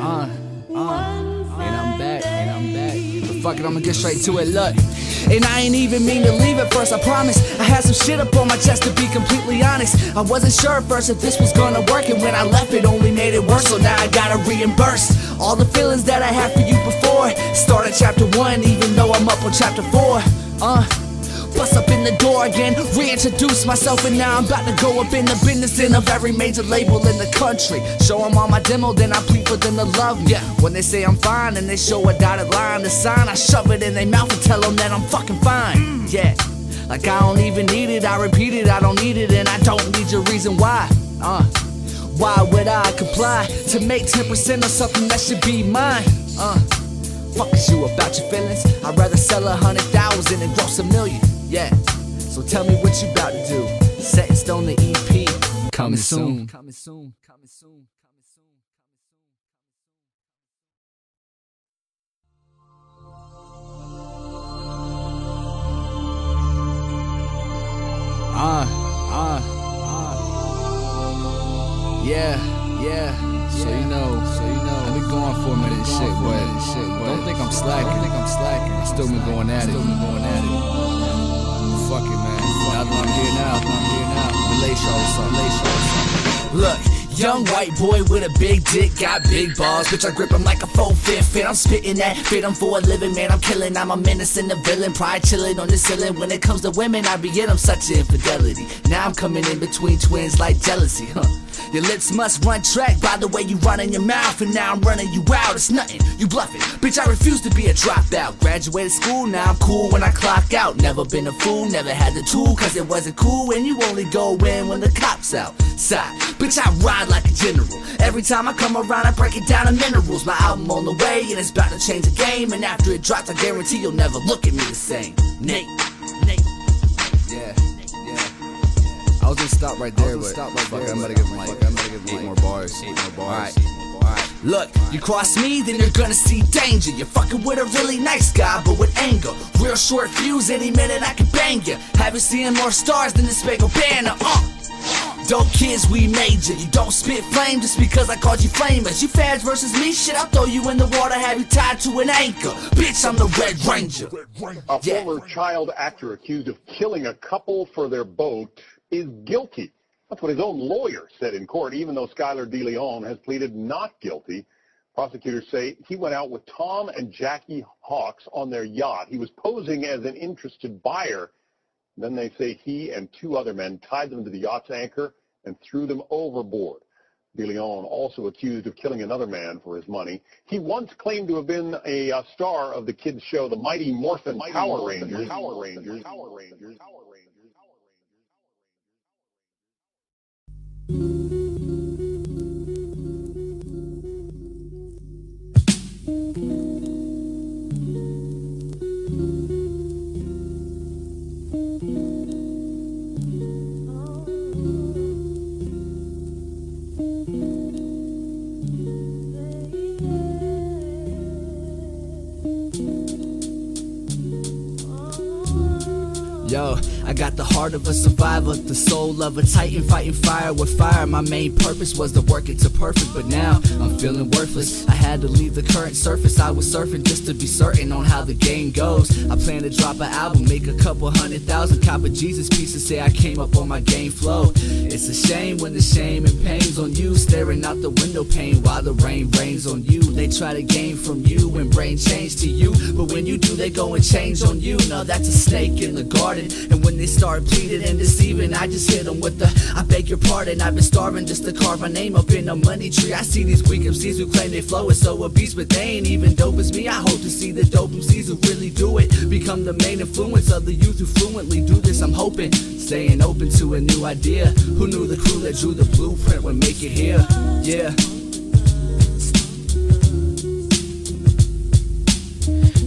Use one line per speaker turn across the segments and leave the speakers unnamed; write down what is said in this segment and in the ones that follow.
Uh, uh, and I'm back, and I'm back. But fuck it, I'ma get straight to it. Look. And I ain't even mean to leave at first, I promise. I had some shit up on my chest to be completely honest. I wasn't sure at first if this was gonna work, and when I left, it only made it worse. So now I gotta reimburse all the feelings that I had for you before. Started chapter one, even though I'm up on chapter four. Uh. Bust up in the door again, reintroduce myself, and now I'm about to go up in the business in of every major label in the country. Show them all my demo, then I plead for them to love me. When they say I'm fine and they show a dotted line, the sign, I shove it in their mouth and tell them that I'm fucking fine. Yeah, like I don't even need it, I repeat it, I don't need it, and I don't need your reason why. Uh, why would I comply to make 10% of something that should be mine? Uh, fuck is you about your feelings? I'd rather sell a hundred thousand and gross a million. Yeah. So tell me what you about to do. Set in stone the EP. Coming soon. Coming soon. Coming soon. Coming soon. Ah, ah, ah. Yeah, yeah. So you know, so you know, I've been going for a minute and shit, but shit, but don't think I'm slacking. Don't think I'm slacking. I still been going at it. Still been going at it. Fuck it, man. I'm here now, I'm here now. Look. Young white boy with a big dick, got big balls. Bitch, I grip him like a full fit fit. I'm spitting that fit, I'm for a living, man. I'm killing, I'm a menace and a villain. Pride chilling on the ceiling. When it comes to women, I be in them such infidelity. Now I'm coming in between twins like jealousy, huh? Your lips must run track by the way you run in your mouth, and now I'm running you out. It's nothing, you bluffing. Bitch, I refuse to be a dropout. Graduated school, now I'm cool when I clock out. Never been a fool, never had the tool, cause it wasn't cool. And you only go in when the cops out. outside. Bitch, I ride like a general. Every time I come around, I break it down to minerals. My album on the way, and it's about to change the game. And after it drops, I guarantee you'll never look at me the same. Nate, I was gonna stop right there, but stop right fuck, there, I'm gonna give him like, I'm gonna give eight more bars. Eight more bars. All right. Look, you cross me, then you're gonna see danger. You're fucking with a really nice guy, but with anger. Real short fuse, any minute I can bang you. Have you seen more stars than the Spago banner? Uh. Dope kids, we major. You don't spit flame just because I called you famous. You fads versus me, shit, I'll throw you in the water, have you tied to an anchor. Bitch, I'm the Red Ranger.
A
Yeah.
former child actor accused of killing a couple for their boat is guilty. That's what his own lawyer said in court, even though Skylar DeLeon has pleaded not guilty. Prosecutors say he went out with Tom and Jackie Hawks on their yacht. He was posing as an interested buyer. Then they say he and two other men tied them to the yacht's anchor and threw them overboard. De Leon also accused of killing another man for his money. He once claimed to have been a uh, star of the kids show, The Mighty Morphin Power Rangers. Power Rangers. Power Rangers. Power Rangers.
Yo, I got the heart of a survivor, the soul of a titan fighting fire with fire. My main purpose was to work it to perfect, but now I'm feeling worthless. I had to leave the current surface. I was surfing just to be certain on how the game goes. I plan to drop an album, make a couple hundred thousand, cop a Jesus piece and say I came up on my game flow. It's a shame when the shame and pain's on you, staring out the window pane while the rain rains on you. They try to gain from you and brain change to you, but when you do, they go and change on you. Now that's a snake in the garden, and when they start pleading and deceiving, I just hit them with the I beg your pardon. I've been starving just to carve my name up in a money tree. I see these weak MCs who claim they flow is so obese, but they ain't even dope as me. I hope to see the dope MCs who really do it become the main influence of the youth who fluently do this. I'm hoping, staying open to a new idea. Who knew the crew that drew the blueprint would make it here? Yeah.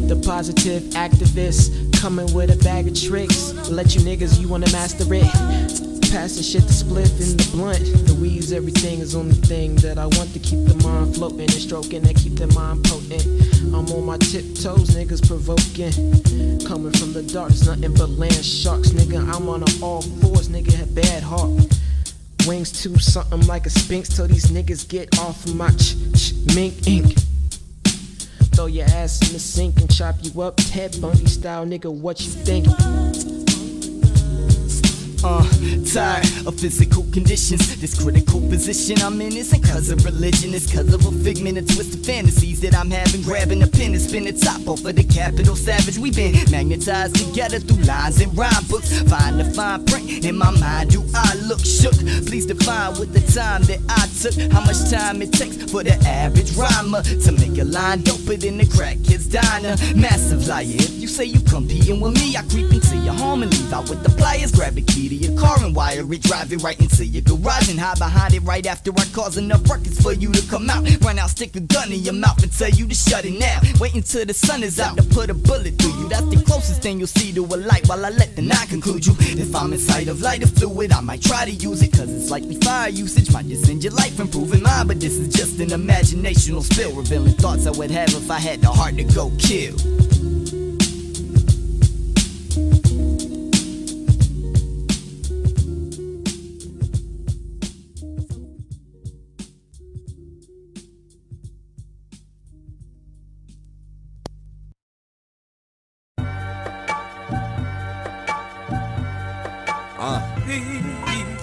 The positive activist coming with a bag of tricks. Let you niggas, you wanna master it. Passing shit to spliff in the blunt. The weeds, everything is only thing that I want to keep the mind floating and stroking and keep the mind potent. I'm on my tiptoes, niggas provoking. Coming from the dark, it's nothing but land sharks, nigga. I'm on all fours, nigga, had bad heart. Wings to something like a sphinx till these niggas get off my ch ch mink ink. Throw your ass in the sink and chop you up, Ted Bundy style, nigga. What you think?
Uh, tired of physical conditions. This critical position I'm in isn't cause of religion, it's cause of a figment of twisted fantasies that I'm having. Grabbing a pen and spin the top off of the capital savage. We've been magnetized together through lines and rhyme books. Find the fine print in my mind. Do I look shook? Please define with the time that I took. How much time it takes for the average rhymer to make a line doper than the crackhead's diner. Massive liar. If you say you competing with me, I creep into your home and leave out with the pliers. Grab a key to your car and wire it, drive it right into your garage and hide behind it right after I cause enough records for you to come out. Run out, stick a gun in your mouth and tell you to shut it now. Wait until the sun is out to put a bullet through you. That's the closest thing you'll see to a light while I let the night conclude you. If I'm inside of lighter fluid, I might try to use it cause it's likely fire usage might just end your life improving mine. But this is just an imaginational spill, revealing thoughts I would have if I had the heart to go kill.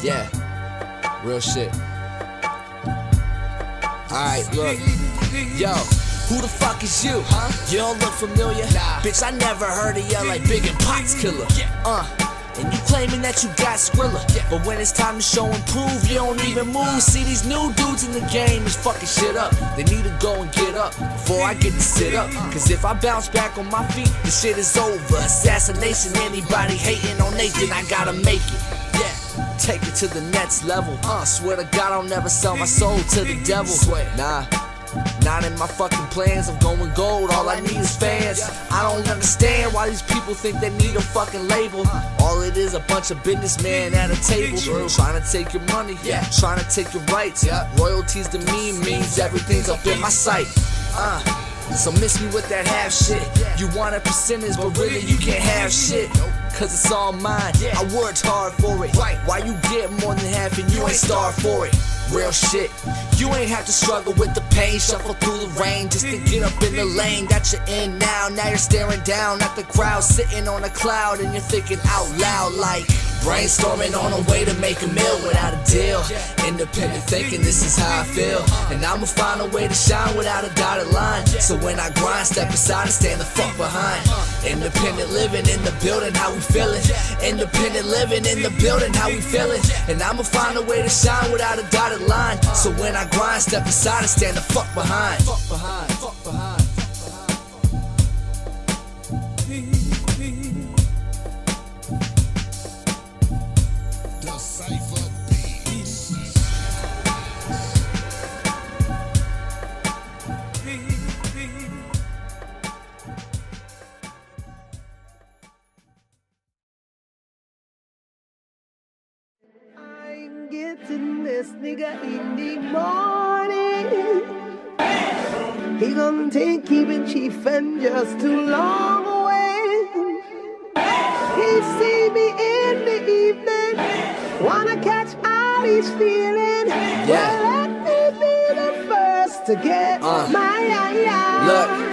Yeah. Real shit. Alright, look. Yo. Who the fuck is you? Huh? You don't look familiar? Nah. Bitch, I never heard of you like Big and Pots Killer. Yeah. Uh. And you claiming that you got Skrilla. But when it's time to show and prove, you don't even move. See, these new dudes in the game is fucking shit up. They need to go and get up before I get to sit up. Cause if I bounce back on my feet, the shit is over. Assassination, anybody hating on Nathan, I gotta make it. Take it to the next level. Uh, swear to God, I'll never sell my soul to the devil. Nah. Not in my fucking plans I'm going gold, all I need is fans. I don't understand why these people think they need a fucking label. All it is a bunch of businessmen at a table. Trying to take your money, yeah. Trying to take your rights. Royalties to me means everything's up in my sight. Uh. So miss me with that half shit. You want a percentage, but really you can't have shit. Cause it's all mine. I worked hard for it. Why you get more than half and you ain't starved for it? Real shit. You ain't have to struggle with the pain, shuffle through the rain just to get up in the lane that you're in now. Now you're staring down at the crowd, sitting on a cloud, and you're thinking out loud like brainstorming on a way to make a meal without a deal. Independent thinking, this is how I feel, and I'ma find a way to shine without a dotted line. So when I grind, step aside and stand the fuck behind. Independent living in the building, how we feeling? Independent living in the building, how we feeling? And I'ma find a way to shine without a dotted line. So when I grind, step aside and stand the fuck behind. Fuck behind, fuck behind.
Nigga in the morning. He gonna take keeping chief and just too long away. He see me in the evening, wanna catch all he's feeling.
Yeah.
Well, let me be the first to get
Uh.
my eye.
Look.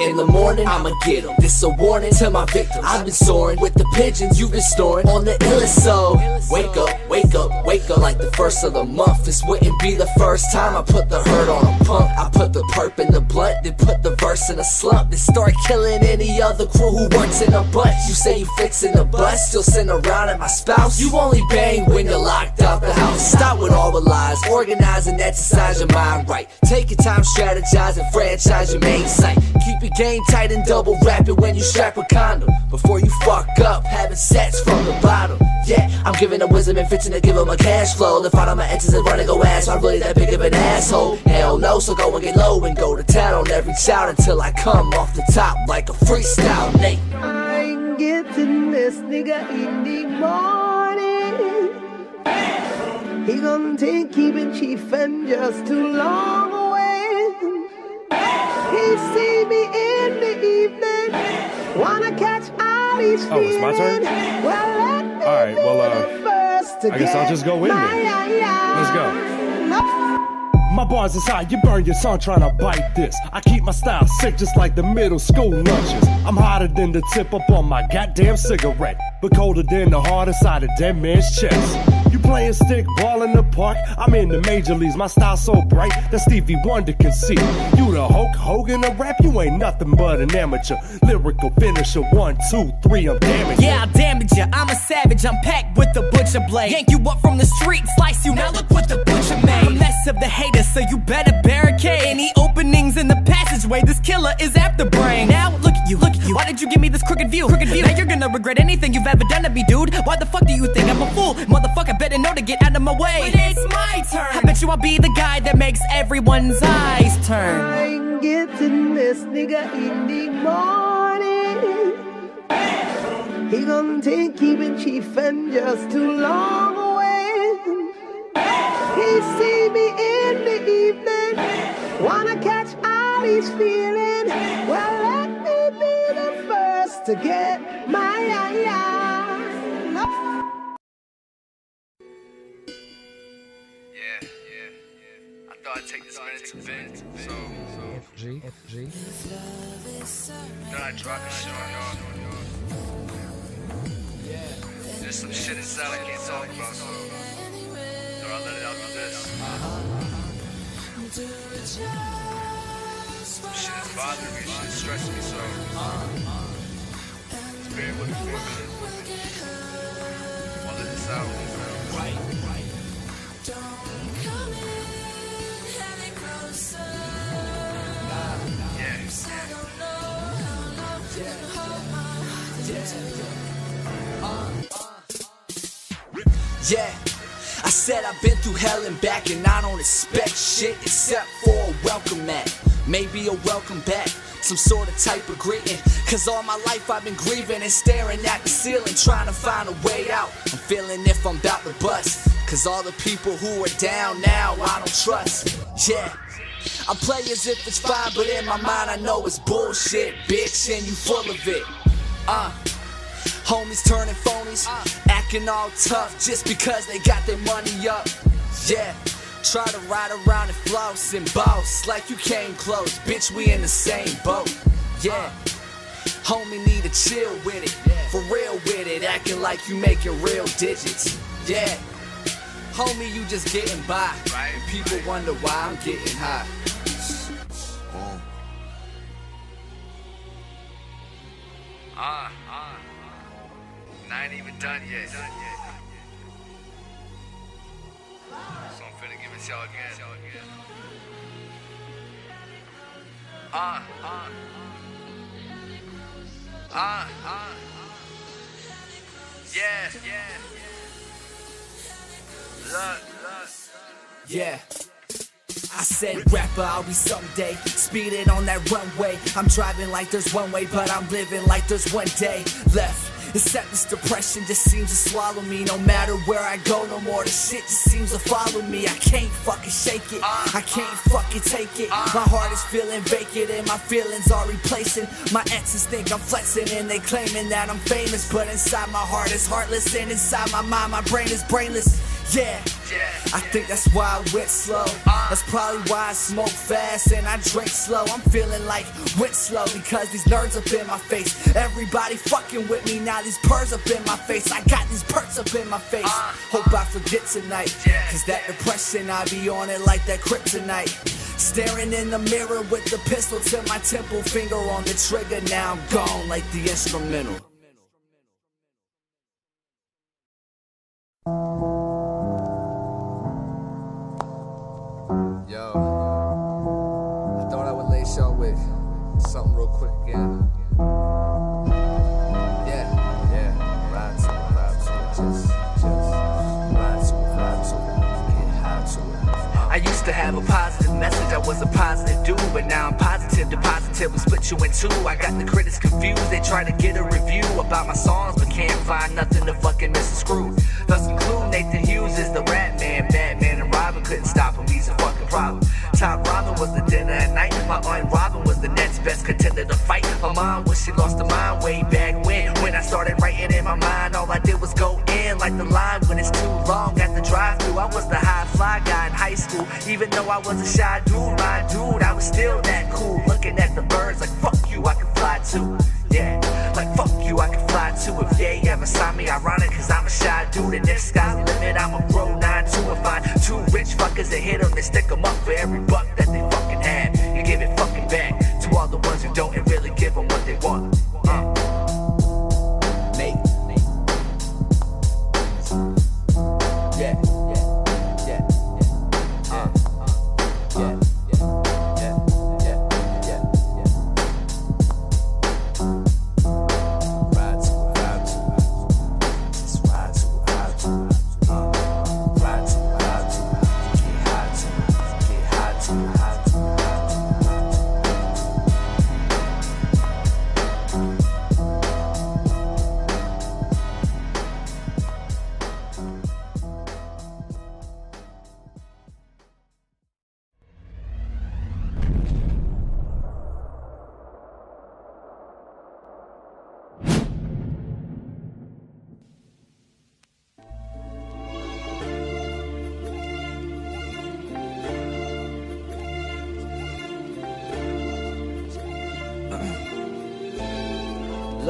In the morning, I'ma get 'em. This a warning to my victims. I've been soaring with the pigeons you've been storing on the illest so. Wake up, wake up, wake up like the first of the month. This wouldn't be the first time I put the hurt on a punk. I put the perp in the blunt, then put the verse in a slump. Then start killing any other crew who works in a bunch. You say you fixing the bus, still sitting around at my spouse. You only bang when you're locked out the house. Stop with all the lies, organize and exercise your mind right. Take your time, strategize and franchise your main site. Keep your game tight and double wrap it when you strap a condom. Before you fuck up, having sex from the bottom. Yeah, I'm giving them wisdom and fixing to give them a cash flow. To find out my exes and running go ass. I'm really that big of an asshole. Hell no, so go and get low and go to town on every child until I come off the top like a freestyle Nate.
I'm getting this nigga in the morning. He gonna take keeping chief and just too long away. He see me in the evening, wanna catch all he's
Oh, it's my turn?
feeling. Well, let me
All right, well, uh,
the first first to
I guess I'll just go in
my
then. Let's go. My bars is high, you burn your song trying to bite this. I keep my style sick just like the middle school lunches. I'm hotter than the tip up on my goddamn cigarette, but colder than the hard side of dead man's chest. You playing stick ball in the park? I'm in the major leagues. My style so bright that Stevie Wonder can see. You the Hulk Hogan of rap? You ain't nothing but an amateur. Lyrical finisher, one, two, three, I'm damaged.
Yeah, I'll damage ya. I'm a savage. I'm packed with the butcher blade. Yank you up from the street, slice you. Now look what the butcher made. A mess of the haters, so you better barricade any openings in the passageway. This killer is after brain. Now look at you, look at you. Why did you give me this crooked view? Crooked view. Now you're gonna regret anything you've ever done to me, dude. Why the fuck do you think I'm a fool? Motherfucker, better know to get out of my way. But it's my turn. I bet you I'll be the guy that makes everyone's eyes turn.
I ain't getting this nigga in the morning. He gonna take keeping chief and just too long away. He see me in the evening, wanna catch all he's feeling. Well, let me be the first to get my no.
Yeah. I thought I'd take this minute to vent. So, so.
FG, FG.
Then I drop this shit on y'all. There's some shit inside I can't talk about, so. So I'll let it out with this. Some shit is bothering me, shit is stressing me, so. Just bear with me for a minute. I'll let this out. Right, right.
Yeah. I said I've been through hell and back, and I don't expect shit except for a welcome mat. Maybe a welcome back, some sort of type of greeting. Cause all my life I've been grieving and staring at the ceiling, trying to find a way out. I'm feeling if I'm about to bust. Cause all the people who are down now, I don't trust. Yeah. I play as if it's fine, but in my mind I know it's bullshit, bitch, and you full of it. Uh. Homies turning phonies, acting all tough just because they got their money up. Yeah, try to ride around and floss and boss like you came close. Bitch, we in the same boat. Yeah, homie need to chill with it, for real with it, acting like you making real digits. Yeah, homie, you just getting by. And people wonder why I'm getting high.
Ah, ah. And I ain't even done yet. So I'm finna give it to y'all again. Ah, ah. Ah, ah. Yeah, yeah. Look, look.
Yeah. I said rapper, I'll be someday. Speeding on that runway. I'm driving like there's one way, but I'm living like there's one day left. Except this depression just seems to swallow me. No matter where I go, no more the shit just seems to follow me. I can't fucking shake it. I can't fucking take it. My heart is feeling vacant and my feelings are replacing. My exes think I'm flexing and they claiming that I'm famous. But inside my heart is heartless and inside my mind my brain is brainless. Yeah. I think that's why I went slow. That's probably why I smoke fast and I drink slow. I'm feeling like went slow because these nerds up in my face. Everybody fucking with me now. These purrs up in my face. I got these perks up in my face. Uh-huh. Hope I forget tonight. Cause that depression, I be on it like that kryptonite. Staring in the mirror with the pistol to my temple, finger on the trigger. Now I'm gone like the instrumental.
I
was a positive dude, but now I'm positive. The positive will split you in two. I got the critics confused, they try to get a review about my songs, but can't find nothing to fucking misconstrue. Thus conclude Nathan Hughes is the rat man, Batman and Robin couldn't stop him, he's a fucking problem. Top Robin was the dinner at night, my aunt Robin was the next best contender to fight. My mom wish she lost her mind way back when. When I started writing in my mind, all I did was go like the line when
it's too long at the drive-thru. I was the high fly guy in high school. Even though I was a shy dude, my dude, I was still that cool. Looking at the birds like fuck you, I can fly too. Yeah, like fuck you, I can fly too. If they ever saw me, ironic, cause I'm a shy dude. And if sky's limit, I'ma grow nine two and find two rich fuckers that hit them and stick them up for every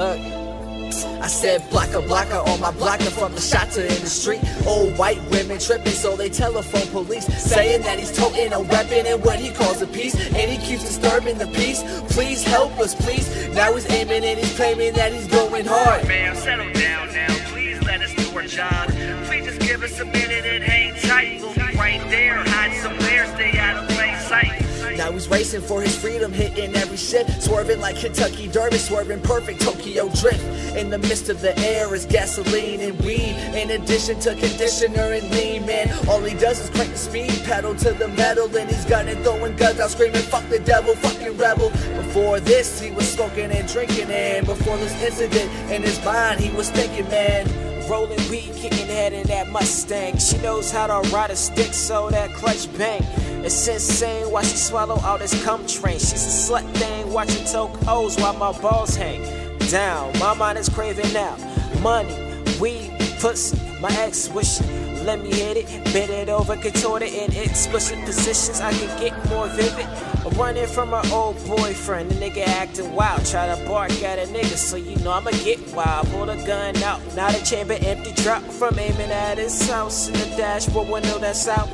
I said blocker blocker on my blocker from the shotter in the street. Old white women tripping, so they telephone police saying that he's toting a weapon and what he calls a piece, and he keeps disturbing the peace. Please help us, please. Now he's aiming and he's claiming that he's going hard.
Ma'am, settle down now. Please let us do our job. Please just give us a minute and hang tight. We'll be right there.
Racing for his freedom, hitting every shit, swerving like Kentucky Derby, swerving perfect Tokyo drift. In the midst of the air is gasoline and weed, in addition to conditioner and lean. Man, all he does is crank the speed pedal to the metal, and he's gunning, throwing guns out, screaming "fuck the devil, fucking rebel." Before this, he was smoking and drinking, and before this incident, in his mind, he was thinking, man.
Rolling weed, kicking head in that Mustang. She knows how to ride a stick, so that clutch bang. It's insane why she swallow all this cum train. She's a slut thing, watching toe O's while my balls hang down. My mind is craving now. Money, weed, pussy. My ex wish let me hit it, bend it over, contort it in explicit positions. I can get more vivid. I'm running from my old boyfriend, the nigga acting wild. Try to bark at a nigga, so you know I'ma get wild. Pull the gun out, now the chamber empty. Drop from aiming at his house in the dashboard window that's out.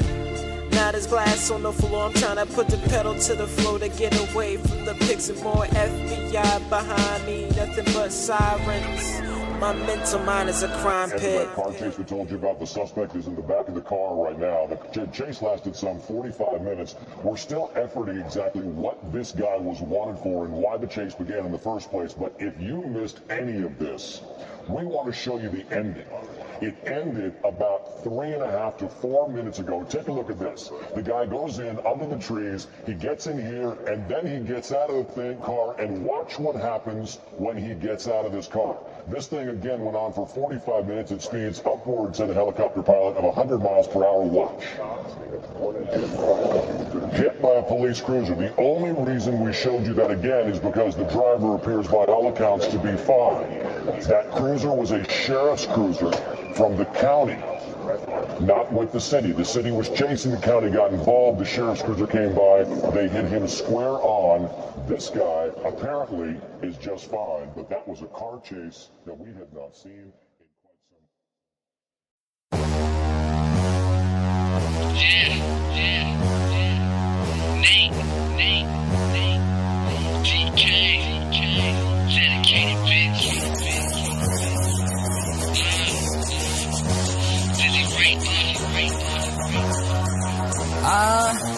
Now there's glass on the floor. I'm trying to put the pedal to the floor to get away from the pigs and more FBI behind me. Nothing but sirens. My mental mind is a crime
And
pit.
that car chase we told you about, the suspect is in the back of the car right now. The ch- chase lasted some 45 minutes. We're still efforting exactly what this guy was wanted for and why the chase began in the first place. But if you missed any of this, we want to show you the ending. It ended about three and a half to four minutes ago. Take a look at this. The guy goes in under the trees, he gets in here, and then he gets out of the thing, car, and watch what happens when he gets out of this car. This thing again went on for 45 minutes. at speeds upwards at a helicopter pilot of 100 miles per hour. Watch. Hit by a police cruiser. The only reason we showed you that again is because the driver appears by all accounts to be fine. That cruiser was a sheriff's cruiser from the county, not with the city. The city was chasing, the county got involved, the sheriff's cruiser came by, they hit him square on. This guy apparently is just fine, but that was a car chase that we had not seen in quite some
Yeah, yeah, yeah. Nate, Nate, Nate.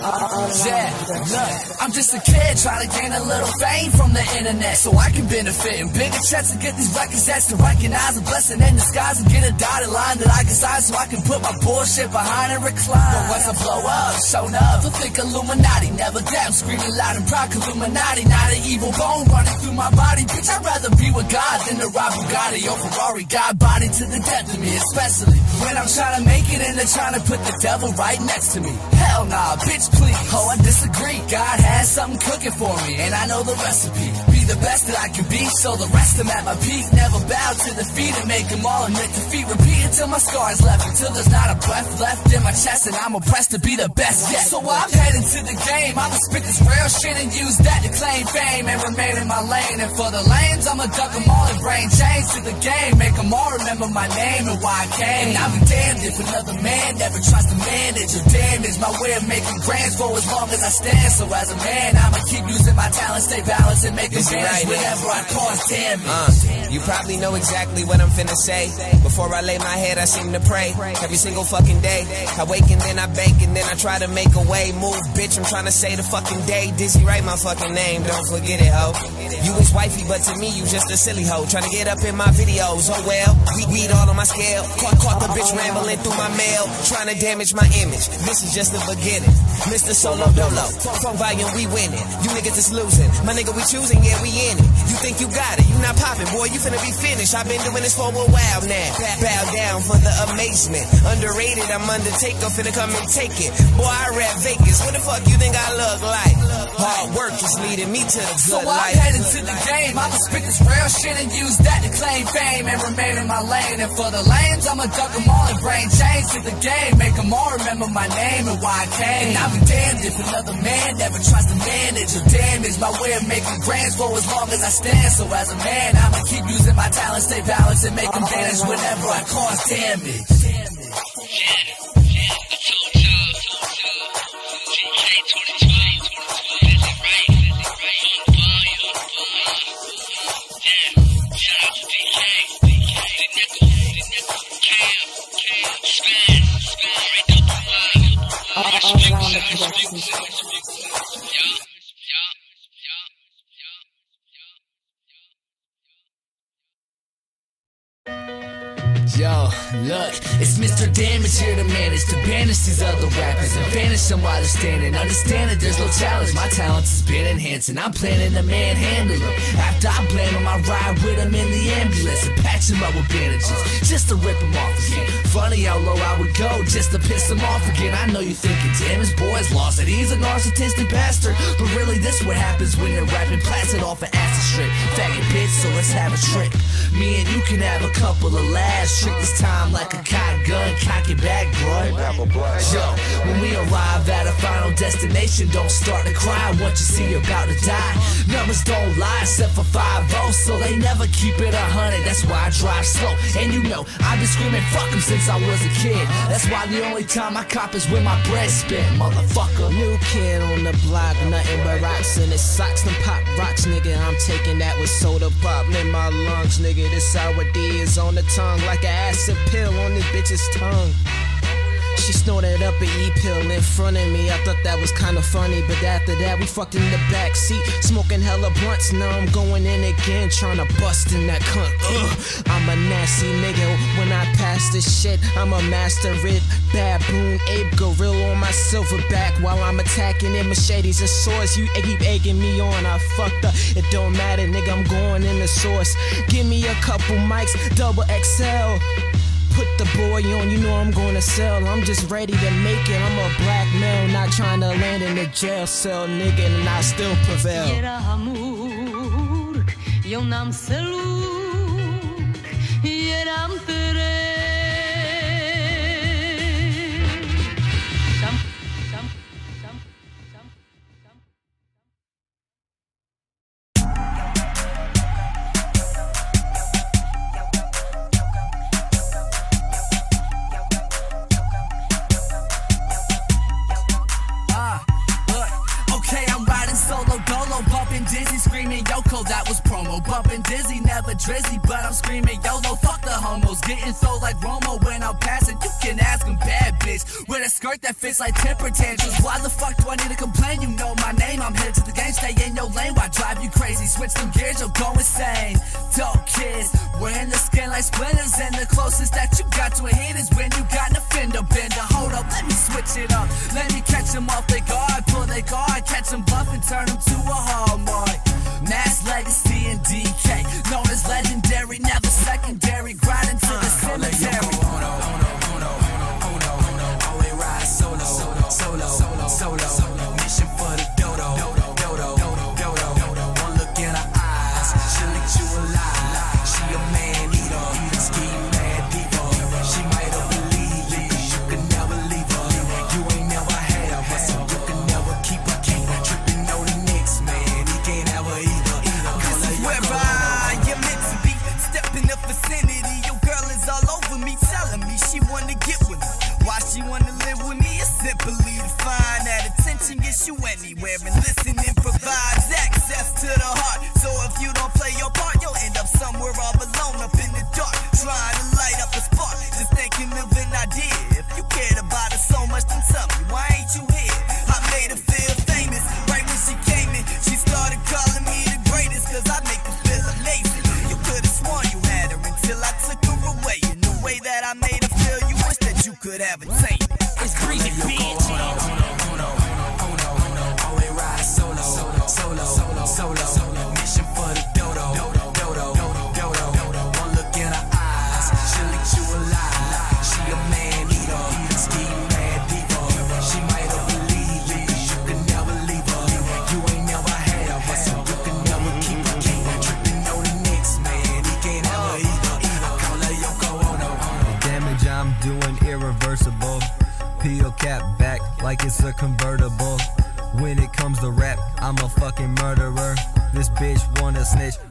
Yeah, look, I'm just a kid trying to gain a little fame from the internet so I can benefit and bigger chance to get these records that's to recognize a blessing in disguise and get a dotted line that I can sign so I can put my bullshit behind and recline. But once I blow up, shown up, they'll think Illuminati, never damn screaming loud and proud, Illuminati, not an evil bone running through my body. Bitch, I'd rather be with God than to ride Bugatti or Ferrari. God body to the death of me, especially. When I'm trying to make it and they're trying to put the devil right next to me. Hell nah, bitch, please. Oh, I disagree. God has something cooking for me, and I know the recipe. The best that I can be, so the rest I'm at my peak. Never bow to defeat and make them all admit defeat. Repeat until my scars left, until there's not a breath left in my chest, and I'm oppressed to be the best yet. So I'm heading to the game. I'ma spit this real shit and use that to claim fame and remain in my lane. And for the lanes, I'ma duck them all and bring change to the game. Make them all remember my name and why I came. And I'll be damned if another man never tries to manage or damage my way of making grands for as long as I stand. So as a man, I'ma keep using my talent, stay balanced, and make
Is
advantage
right,
whenever I cause damage.
Uh, you probably know exactly what I'm finna say. Before I lay my head, I seem to pray every single fucking day. I wake and then I bake and then I try to make a way. Move, bitch, I'm trying to say the fucking day. Dizzy, Wright my fucking name, don't forget it, ho. You is wifey, but to me, you just a silly hoe. Trying to get up in my videos, oh well. We weed all on my scale. Caught, caught the bitch rambling through my mail. Trying to damage my image. This is just the beginning. Mr. Solo Dolo. Funk Volume, we winning. You niggas is losing. My nigga, we choosing, yeah, we in it. You think you got it, you not popping, boy, you finna be finished. I've been doing this for a while now. Bow down for the amazement. Underrated, I'm Undertaker, finna come and take it. Boy, I rap Vegas. What the fuck you think I look like? Hard work is leading me to the good
So I'm
life.
heading to the game. I'ma spit this real shit and use that to claim fame and remain in my lane. And for the lanes, I'ma duck them all and bring change to the game. Make them all remember my name and why I came. And I'll be damned if another man never tries to manage or damage my way of making grands for as long as I stand. So as a man, I'ma keep using my talents, stay balanced, and make them vanish whenever I cause damage.
All
look, it's Mr. Damage here to manage to banish these other rappers and vanish them while they're standing. Understand that there's no challenge. My talents has been enhancing. I'm planning to manhandle them. After I blame them, I ride with them in the ambulance and patch them up with bandages just to rip them off again. Funny how low I would go just to piss them off again. I know you're thinking, damn, his boy's lost it. He's a narcissistic bastard. But really, this what happens when you're rapping plastered off an acid strip. Faggot bitch, so let's have a trick. Me and you can have a couple of laughs. Trick this time like a cock gun. Cock it back, bro. Yo, when we arrive at a final destination, don't start to cry once you see you're about to die. Numbers don't lie except for 5 volts, so they never keep it a hundred. That's why I drive slow. And you know, I've been screaming fuck 'em since I was a kid. That's why the only time I cop is when my bread spent, motherfucker.
New kid on the block, nothing but rocks in his socks. Them pop rocks, nigga. I'm taking that with soda pop in my lungs, nigga. This sour D is on the tongue like an acid pill on this bitch's tongue. She snorted up an E-pill in front of me. I thought that was kinda funny, but after that we fucked in the back seat, smoking hella blunts. Now I'm going in again, trying to bust in that cunt. Ugh, I'm a nasty nigga. When I pass this shit, I'm a master it. Baboon, ape, gorilla on my silverback while I'm attacking in machetes and swords. You keep egging me on. I fucked up. It don't matter, nigga. I'm going in the source. Give me a couple mics, double XL. Put the boy on, you know I'm gonna sell. I'm just ready to make it. I'm a black male, not trying to land in a jail cell, nigga, and I still prevail.
Eu n-am să luc, eram târâ.
Fits like temper tantrums. Why the fuck do I need to complain? You know my name, I'm headed to the game, stay in your lane. Why drive you crazy? Switch them gears, you'll go insane. Dope kids, wearing the skin like splinters, and the closest that you got to a hit is when you got an offender bender. Hold up, let me switch it up. Let me catch them off their guard, pull their guard, catch them bluffing, turn them to a hallmark. Mass Legacy and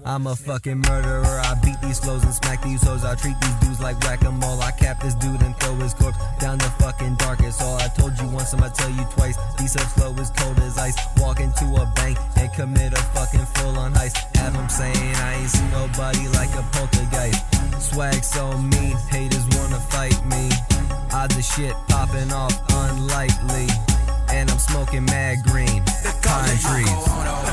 I'm a fucking murderer. I beat these flows and smack these hoes. I treat these dudes like whack-a-mole. I cap this dude and throw his corpse down the fucking darkest. All I told you once, I'ma tell you twice. These subs flow as cold as ice. Walk into a bank and commit a fucking full on heist. Have them saying I ain't seen nobody like a poltergeist. Swag so mean, haters wanna fight me. Odds of shit popping off unlikely. And I'm smoking mad green. Pine trees.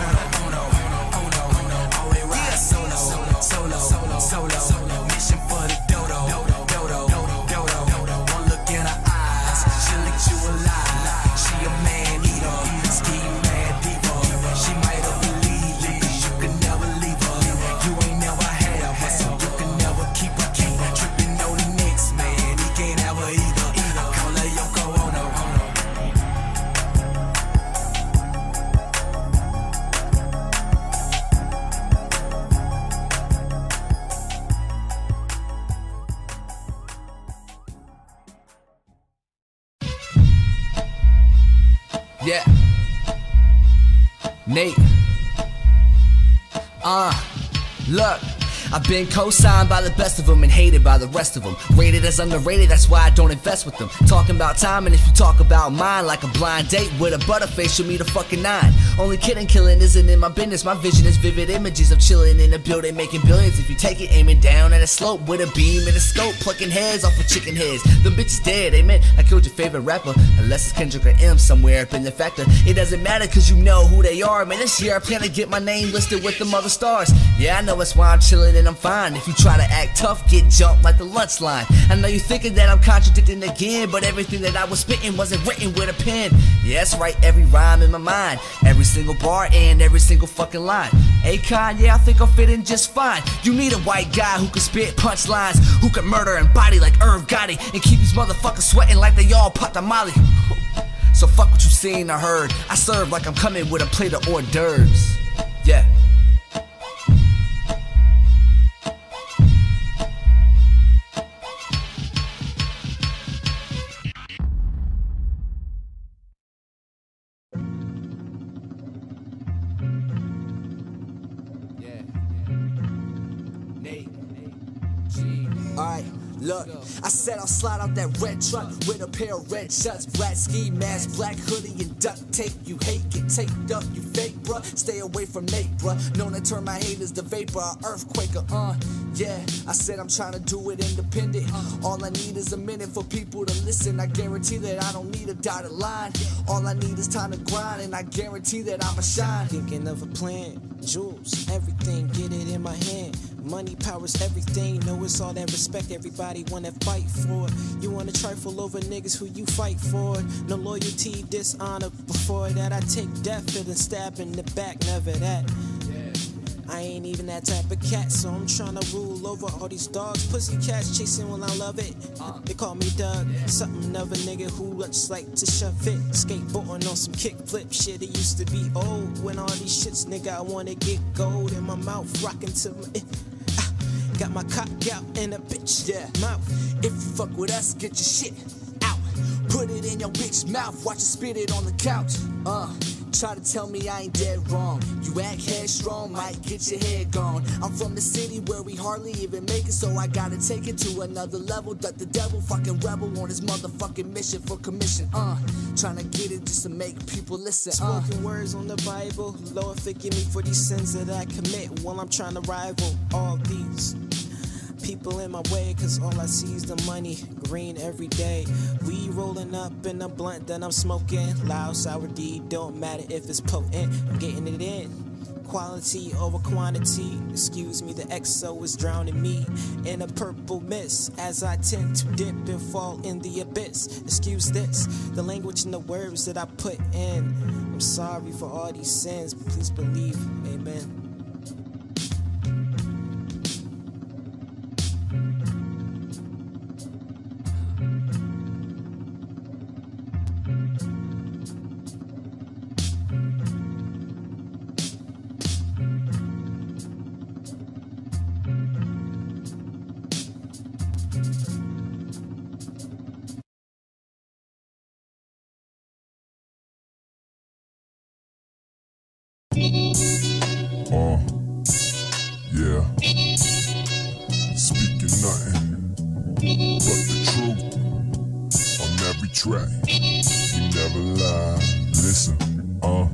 Look. I've been co-signed by the best of them and hated by the rest of them. Rated as underrated, that's why I don't invest with them. Talking about time, and if you talk about mine, like a blind date with a butterface, you'll meet a fucking nine. Only kidding, killing isn't in my business. My vision is vivid images of chilling in a building, making billions. If you take it, aiming down at a slope with a beam and a scope, plucking heads off of chicken heads. Them bitches dead, amen. I killed your favorite rapper, unless it's Kendrick or Em somewhere up in the factor. It doesn't matter, cause you know who they are, man. This year I plan to get my name listed with the mother stars. Yeah, I know that's why I'm chilling I'm fine. If you try to act tough, get jumped like the lunch line. I know you're thinking that I'm contradicting again, but everything that I was spitting wasn't written with a pen. Yeah, that's right, every rhyme in my mind, every single bar and every single fucking line. Akon, yeah, I think I'm fitting just fine. You need a white guy who can spit punchlines, who can murder and body like Irv Gotti, and keep these motherfuckers sweating like they all popped a molly. So fuck what you seen or heard. I serve like I'm coming with a plate of hors d'oeuvres. Yeah.
Alright, look, I said I'll slide out that red truck with a pair of red shirts, black ski mask, black hoodie, and duct tape. You hate, get taped up, you fake, bruh. Stay away from Nate, bruh. Known to turn my haters to vapor, a earthquaker, uh. Yeah, I said I'm trying to do it independent. All I need is a minute for people to listen. I guarantee that I don't need a dotted line. All I need is time to grind, and I guarantee that I'ma shine.
Thinking of a plan, jewels, everything, get it in my hand. Money, power's everything. Know it's all that respect. Everybody wanna fight for it. You wanna trifle over niggas who you fight for. No loyalty, dishonor. Before that, I take death and stab in the back. Never that. I ain't even that type of cat, so I'm tryna rule over all these dogs. Pussy cats chasing when I love it. They call me Doug. Something of a nigga who just like to shove it. Skateboarding on some kickflip shit. It used to be old when all these shits, nigga, I wanna get gold in my mouth, rocking to my. Got my cock out in a bitch
Yeah.
mouth.
If you fuck with us, get your shit out. Put it in your bitch mouth, watch her spit it on the couch. Uh,
try to tell me I ain't dead wrong. You act headstrong, might get your head gone. I'm from the city where we hardly even make it, so I gotta take it to another level. That the devil fucking rebel on his motherfucking mission for commission. Uh, trying to get it just to make people listen. Uh.
Spoken words on the Bible. Lord, forgive me for these sins that I commit while I'm trying to rival all these people in my way. Cause all I see is the money, green every day. We rolling up in a blunt that I'm smoking. Loud, sour D, don't matter if it's potent. I'm getting it in. Quality over quantity. Excuse me, the XO is drowning me in a purple mist as I tend to dip and fall in the abyss. Excuse this, the language and the words that I put in. I'm sorry for all these sins, but please believe. Amen.
But the truth on every track. We never lie. Listen, uh.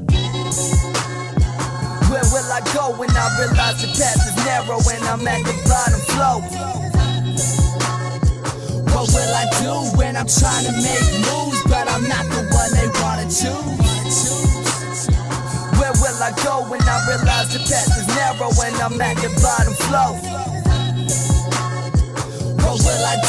Where will I go when I realize the path is narrow and I'm at the bottom flow? What will I do when I'm trying to make moves, but I'm not the one they wanna choose? Where will I go when I realize the path is narrow and I'm at the bottom flow?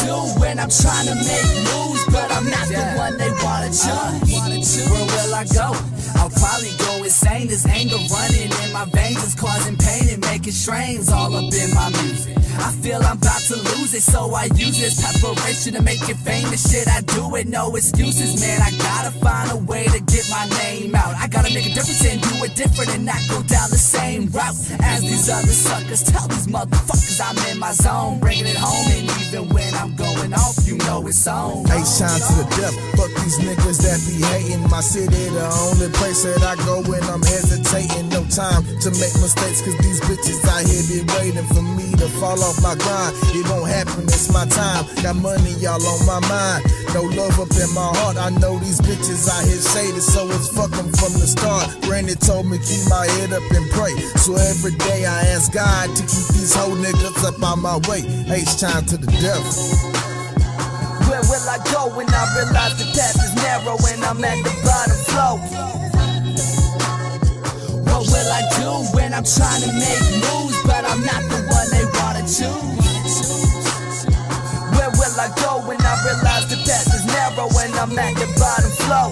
Do when I'm trying to make moves, but I'm not the one they wanna choose? Where will I go? I'll probably go insane. This anger running in my veins is causing pain and making strains all up in my music. I feel I'm about to lose it, so I use this preparation to make it famous. Shit, I do it, no excuses, man. I gotta find a way to get my name out. I gotta make a difference and do it different and not go down the same route as these other suckers. Tell these motherfuckers I'm in my zone, bringing it home, and even when I'm going off, you know it's on.
Hey, shine to the death. Fuck these niggas that be hating. My city, the only place that I go when I'm hesitating. No time to make mistakes, cause these bitches out here be waiting for me to fall off my grind. It won't happen, it's my time. Got money, y'all on my mind. No love up in my heart. I know these bitches out here shaded, so it's fuck 'em from the start. Granny told me keep my head up and pray. So every day I ask God to keep these whole niggas up on my way. H time to the death.
Where will I go when I realize the path is narrow and I'm at the bottom flow? Do when I'm trying to make moves, but I'm not the one they wanna choose? Where will I go when I realize the path is narrow and I'm at the bottom flow?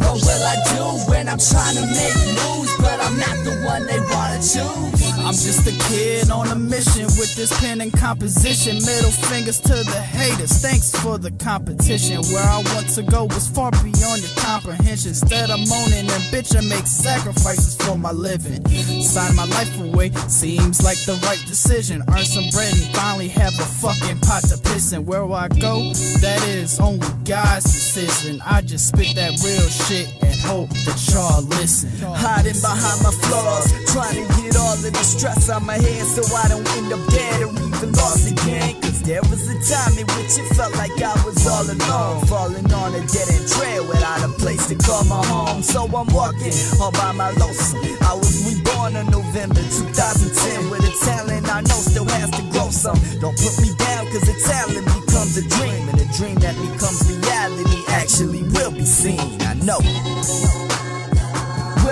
What will I do when I'm trying to make moves, but I'm not the one they wanna choose?
I'm just a kid on a mission with this pen and composition. Middle fingers to the haters. Thanks for the competition. Where I want to go is far beyond your comprehension. Instead of moaning and bitching, make sacrifices for my living. Sign my life away seems like the right decision. Earn some bread and finally have a fucking pot to piss in. Where I go? That is only God's decision. I just spit that real shit and hope that y'all listen.
Hiding behind my flaws, trying to get all of the stress on my head so I don't end up dead or even lost again. Cause there was a time in which it felt like I was all alone, falling on a dead end trail without a place to call my home. So I'm walking all by my lonesome. I was reborn in November 2010 with a talent I know still has to grow some. Don't put me down cause a talent becomes a dream, and a dream that becomes reality actually will be seen. I know.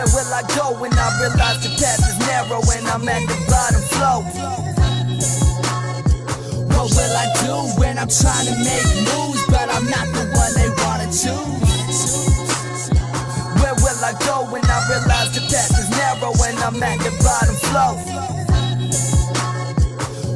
Where will I go when I realize the path is narrow and I'm at the bottom flow? What will I do when I'm trying to make moves, but I'm not the one they wanna choose? Where will I go when I realize the path is narrow and I'm at the bottom flow?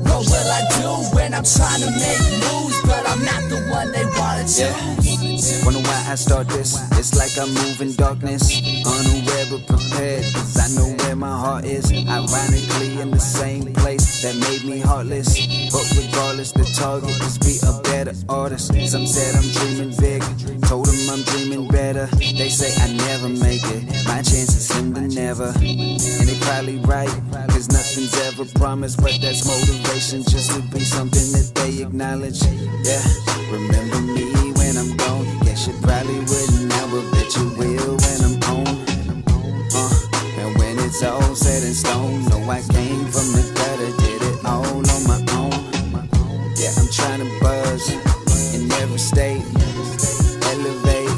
What will I do when I'm trying to make moves, but I'm not the one they wanna choose? Yeah.
Wonder why I start this. It's like I'm moving darkness, unaware better prepared. Cause I know where my heart is. Ironically, in the same place that made me heartless. But regardless, the target is be a better artist. Some said I'm dreaming big, told them I'm dreaming better. They say I never make it, my chances seem to never. And they probably right, cause nothing's ever promised. But that's motivation just to be something that they acknowledge. Yeah, remember me when I'm gone. Guess you probably wouldn't stone, know I came from the gutter, did it all on my own. Yeah, I'm trying to buzz in every state, elevate,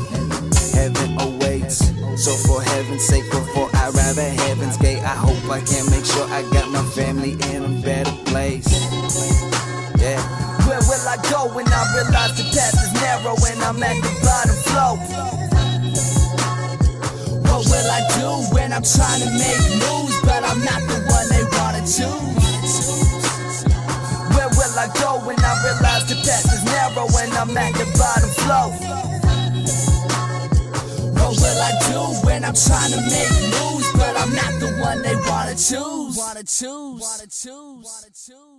heaven awaits. So for heaven's sake, before I arrive at heaven's gate, I hope I can make sure I got my family in a better place. Yeah.
Where will I go when I realize the path is narrow and I'm at the bottom flow? What will I do when I'm trying to make moves, trying to make moves, but I'm not the one they wanna choose? Wanna choose? Wanna choose? Wanna choose?